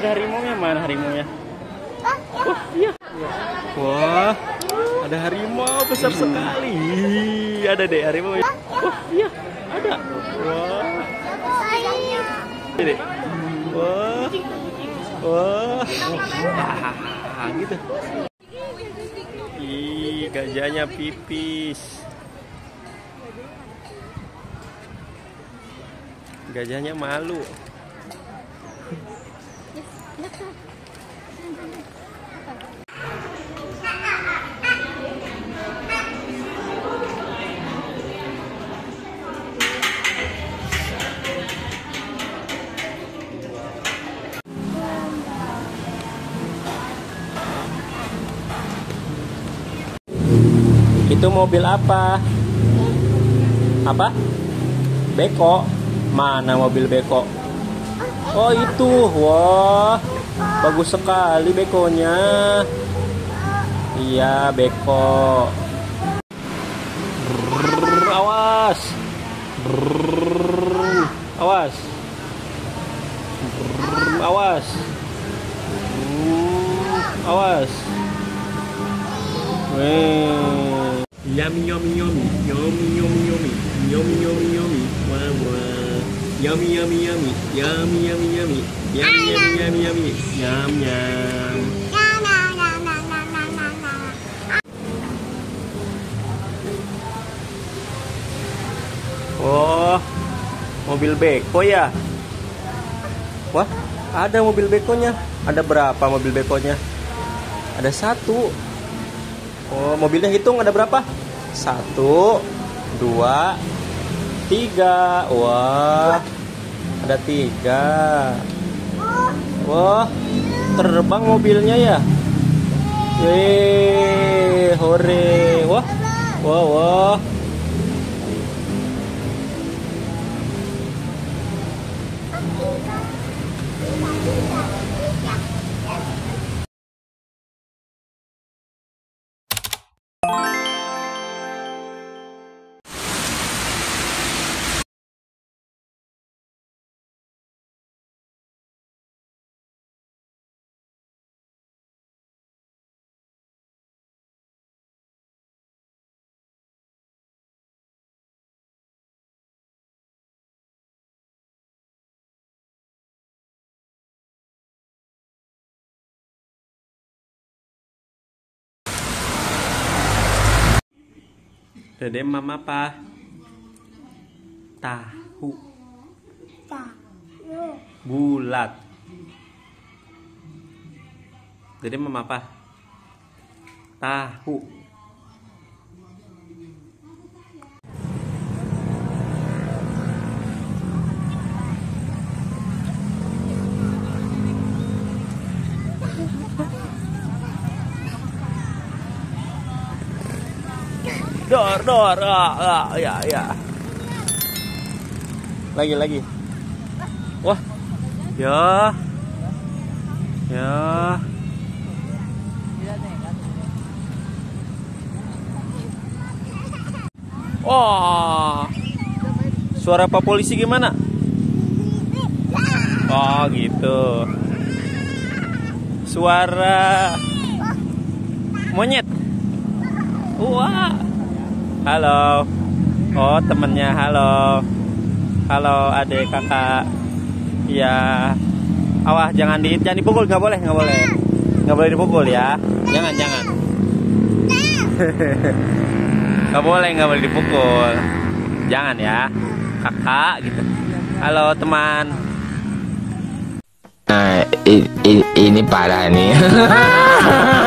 Ada harimau nya mana harimau nya? Wah, iya. Wah, ada harimau besar sekali. Ada deh harimau. ya. Wah, iya, ada. Wah, ini. Wah, wah, ah, gitu. Ih, gajahnya pipis. Gajahnya malu. Itu mobil apa? Apa? Beko. Mana mobil beko? Oh itu, wah, bagus sekali bekonya. Iya beko. Awas, awas, awas, awas. Weh. Yummy yummy yummy. Yummy yummy yummy. Yummy yummy yummy. Wah wah. Yummy yummy yummy. Yummy yummy yummy. Yummy yummy yummy yummy. Yum yum. Oh, mobil beko ya? Wah, ada mobil bekonya. Ada berapa mobil bekonya? Ada satu. Oh, mobilnya hitung ada berapa? Satu, dua, tiga. Wah, ada tiga. Wah, terbang mobilnya ya? Yeay, hore. Wah, wah, wah. Dede mama apa? Tahu bulat. Dede mama apa? Tahu. Dor, dor, ah, ah, ya, ya. Lagi, lagi. Wah, ya, ya. Wah, suara pak polisi gimana? Oh, gitu. Suara monyet. Wah. Halo. Oh, temennya. Halo. Halo, adik kakak. Iya. Awas, jangan di jangan dipukul, nggak boleh, nggak boleh. Nggak boleh dipukul ya. Jangan, jangan. Nggak boleh, nggak boleh dipukul. Jangan ya. Kakak gitu. Halo, teman. Nah, i- i- ini parah nih.